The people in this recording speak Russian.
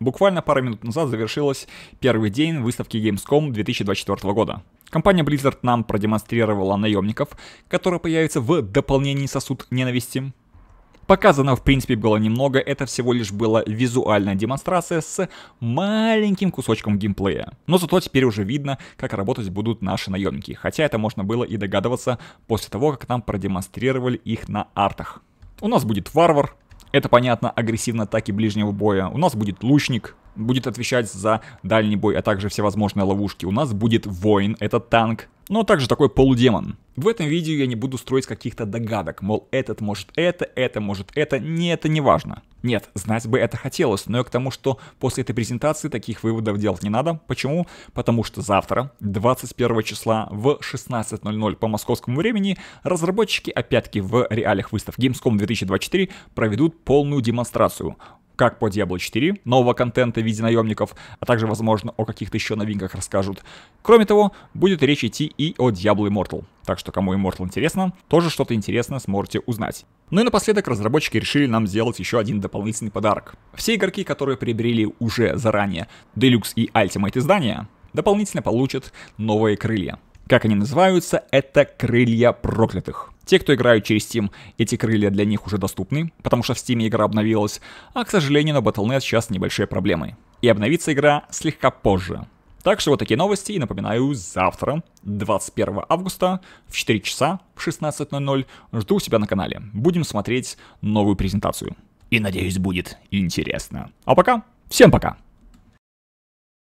Буквально пару минут назад завершилась первый день выставки Gamescom 2024 года. Компания Blizzard нам продемонстрировала наемников, которые появятся в дополнении сосуд ненависти. Показано, в принципе, было немного, это всего лишь была визуальная демонстрация с маленьким кусочком геймплея. Но зато теперь уже видно, как работать будут наши наемники, хотя это можно было и догадываться после того, как нам продемонстрировали их на артах. У нас будет варвар, это понятно, агрессивно атаки ближнего боя. У нас будет лучник, будет отвечать за дальний бой, а также всевозможные ловушки. У нас будет воин, это танк, но также такой полудемон. В этом видео я не буду строить каких-то догадок, мол, этот может это, это может это, не это не важно. Нет, знать бы это хотелось, но я к тому, что после этой презентации таких выводов делать не надо. Почему? Потому что завтра, 21 числа в 16.00 по московскому времени, разработчики опять-таки в реалиях выставки Gamescom 2024 проведут полную демонстрацию как по Diablo 4, нового контента в виде наемников, а также, возможно, о каких-то еще новинках расскажут. Кроме того, будет речь идти и о Diablo Immortal. Так что, кому Immortal интересно, тоже что-то интересное сможете узнать. Ну и напоследок разработчики решили нам сделать еще один дополнительный подарок. Все игроки, которые приобрели уже заранее Deluxe и Ultimate издания, дополнительно получат новые крылья. Как они называются? Это крылья проклятых. Те, кто играют через Steam, эти крылья для них уже доступны, потому что в Steam игра обновилась, а, к сожалению, на Battle.net сейчас небольшие проблемы. И обновится игра слегка позже. Так что вот такие новости, и напоминаю, завтра, 21 августа, в 4 часа, в 16.00, жду у себя на канале. Будем смотреть новую презентацию. И надеюсь, будет интересно. А пока, всем пока!